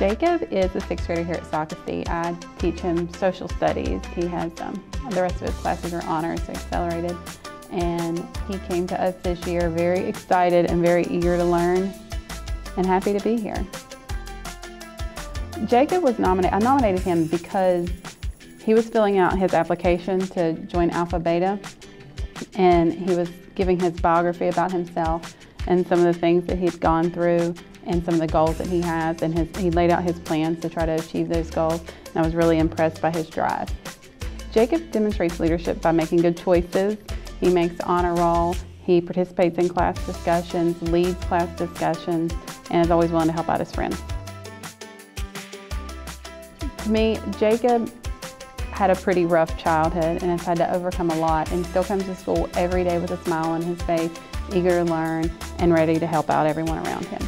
Jacob is a sixth grader here at Socastee. I teach him social studies. He has um, the rest of his classes are honors, so accelerated. And he came to us this year very excited and very eager to learn and happy to be here. Jacob was nominated, I nominated him because he was filling out his application to join Alpha Beta and he was giving his biography about himself and some of the things that he's gone through and some of the goals that he has and his, he laid out his plans to try to achieve those goals and I was really impressed by his drive. Jacob demonstrates leadership by making good choices. He makes honor roll, he participates in class discussions, leads class discussions, and is always willing to help out his friends. To me, Jacob had a pretty rough childhood and has had to overcome a lot and still comes to school every day with a smile on his face, eager to learn and ready to help out everyone around him.